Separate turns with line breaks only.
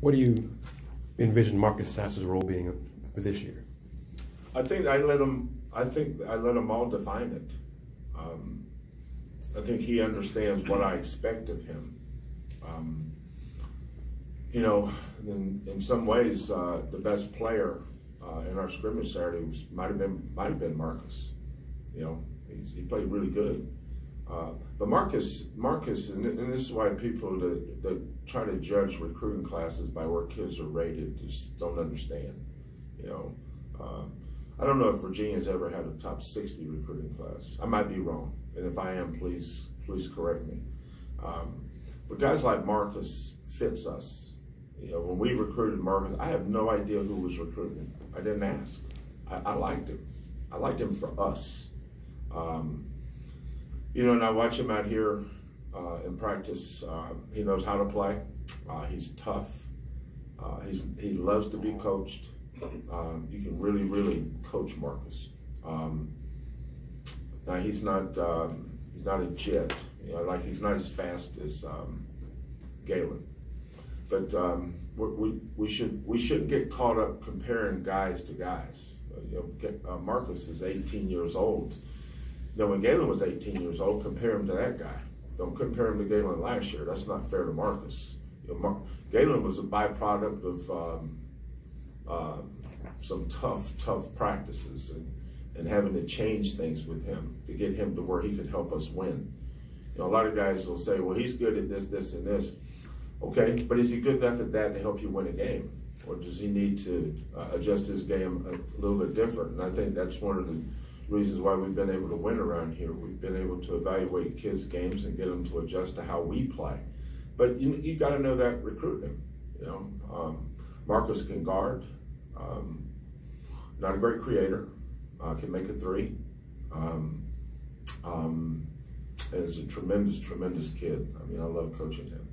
What do you envision Marcus Sasser's role being for this year?
I think I let him. I think I let them all define it. Um, I think he understands what I expect of him. Um, you know, in, in some ways, uh, the best player uh, in our scrimmage Saturday was might have been might have been Marcus. You know, he played really good. Uh, but Marcus, Marcus, and, and, this is why people that, that try to judge recruiting classes by where kids are rated just don't understand. You know, uh, I don't know if Virginia's ever had a top 60 recruiting class. I might be wrong, and if I am, please please correct me. Um, but guys like Marcus fits us. You know, when we recruited Marcus, I have no idea who was recruiting. I didn't ask. I, I liked him. I liked him for us. Um, you know, and I watch him out here uh, in practice. Uh, he knows how to play. Uh, he's tough. Uh, he's he loves to be coached. Um, you can really, really coach Marcus. Um, now he's not um, he's not a jet. You know, like he's not as fast as um, Galen. But um, we, we should we shouldn't get caught up comparing guys to guys. Uh, you know, get, uh, Marcus is 18 years old. Know, when Galen was 18 years old, compare him to that guy. Don't compare him to Galen last year. That's not fair to Marcus. You know, Mar- Galen was a byproduct of um, uh, some tough, tough practices and, and having to change things with him to get him to where he could help us win. You know, a lot of guys will say, well, he's good at this, this, and this. Okay, but is he good enough at that to help you win a game? Or does he need to uh, adjust his game a little bit different? And I think that's one of the reasons why we've been able to win around here. We've been able to evaluate kids' games and get them to adjust to how we play. But you you got to know that recruiting. You know, um, Marcus can guard. Um, not a great creator. Uh, can make a three. Um, um, is a tremendous, tremendous kid. I mean, I love coaching him.